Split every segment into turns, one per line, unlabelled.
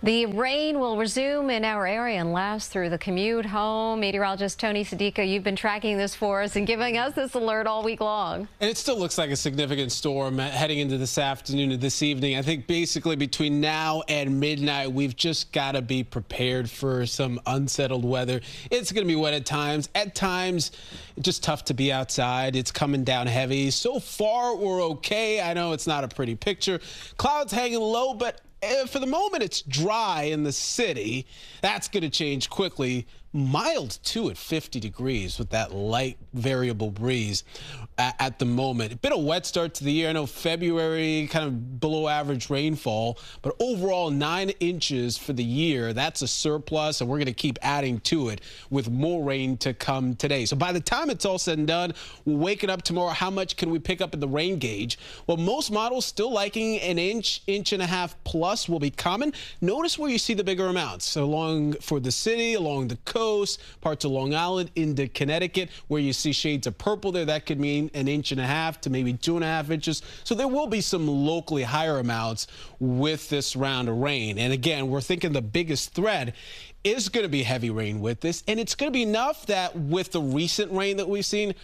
The rain will resume in our area and last through the commute home. Meteorologist Tony Sadiku, you've been tracking this for us and giving us this alert all week long.
And it still looks like a significant storm uh, heading into this afternoon and this evening. I think basically between now and midnight, we've just got to be prepared for some unsettled weather. It's going to be wet at times. At times, just tough to be outside. It's coming down heavy. So far, we're okay. I know it's not a pretty picture. Clouds hanging low, but Eh, for the moment, it's dry in the city. That's going to change quickly. Mild too at 50 degrees with that light variable breeze at the moment. A bit of wet start to the year. I know February kind of below average rainfall, but overall nine inches for the year. That's a surplus, and we're going to keep adding to it with more rain to come today. So by the time it's all said and done, we're waking up tomorrow. How much can we pick up in the rain gauge? Well, most models still liking an inch, inch and a half plus plus will be common. Notice where you see the bigger amounts along for the city, along the coast, parts of Long Island into Connecticut, where you see shades of purple there. That could mean an inch and a half to maybe two and a half inches. So there will be some locally higher amounts with this round of rain. And again, we're thinking the biggest threat is going to be heavy rain with this. And it's going to be enough that with the recent rain that we've seen,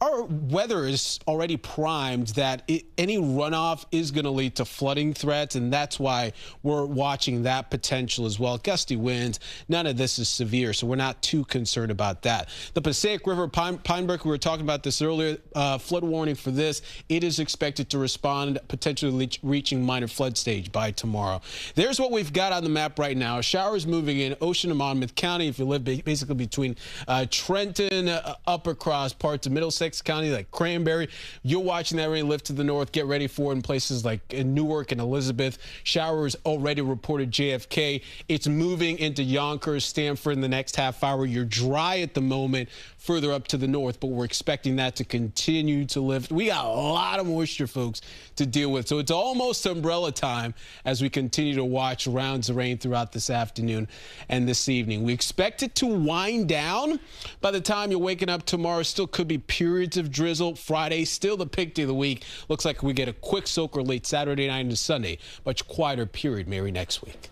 our weather is already primed that it, any runoff is going to lead to flooding threats, and that's why we're watching that potential as well. Gusty winds, none of this is severe, so we're not too concerned about that. The Passaic River Pine, Pinebrook, we were talking about this earlier, uh, flood warning for this. It is expected to respond, potentially reaching minor flood stage by tomorrow. There's what we've got on the map right now. Showers moving in Ocean and Monmouth County. If you live basically between uh, Trenton uh, up across parts of Middlesex, County, like Cranbury. You're watching that rain lift to the north. Get ready for it in places like in Newark and Elizabeth. Showers already reported JFK. It's moving into Yonkers, Stamford in the next half hour. You're dry at the moment further up to the north, but we're expecting that to continue to lift. We got a lot of moisture, folks, to deal with. So it's almost umbrella time as we continue to watch rounds of rain throughout this afternoon and this evening. We expect it to wind down by the time you're waking up tomorrow. Still could be periods periods of drizzle. Friday, still the pick of the week. Looks like we get a quick soaker late Saturday night into Sunday. Much quieter period, Mary, next week.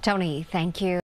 Tony, thank you.